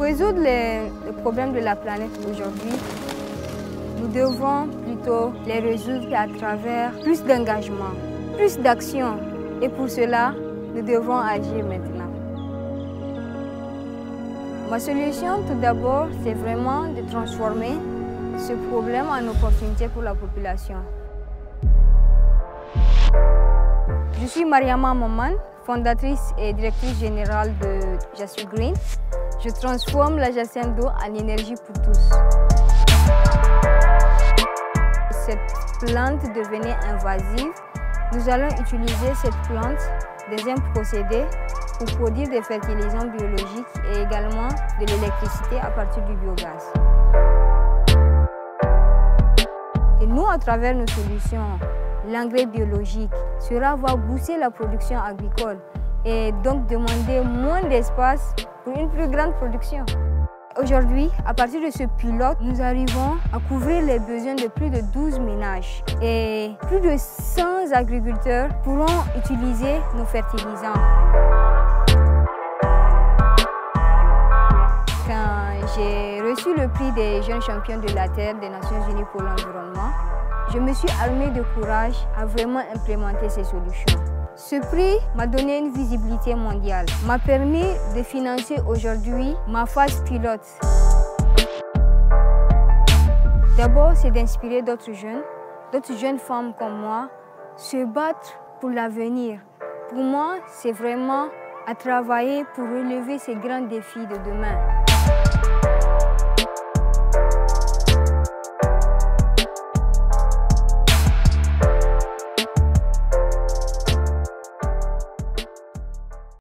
résoudre les, problèmes de la planète aujourd'hui, nous devons plutôt les résoudre à travers plus d'engagement, plus d'action. Et pour cela, nous devons agir maintenant. Ma solution, tout d'abord, c'est vraiment de transformer ce problème en opportunité pour la population. Je suis Mariama Maman, fondatrice et directrice générale de Just Green. Je transforme la jacinthe d'eau en énergie pour tous. Cette plante devenait invasive. Nous allons utiliser cette plante, deuxième procédé, pour produire des fertilisants biologiques et également de l'électricité à partir du biogaz. Et nous, à travers nos solutions, l'engrais biologique, cela va booster la production agricole et donc demander moins d'espace pour une plus grande production. Aujourd'hui, à partir de ce pilote, nous arrivons à couvrir les besoins de plus de 12 ménages et plus de 100 agriculteurs pourront utiliser nos fertilisants. J'ai reçu le prix des jeunes champions de la Terre des Nations Unies pour l'environnement. Je me suis armée de courage à vraiment implémenter ces solutions. Ce prix m'a donné une visibilité mondiale, m'a permis de financer aujourd'hui ma phase pilote. D'abord, c'est d'inspirer d'autres jeunes, d'autres jeunes femmes comme moi, se battre pour l'avenir. Pour moi, c'est vraiment à travailler pour relever ces grands défis de demain.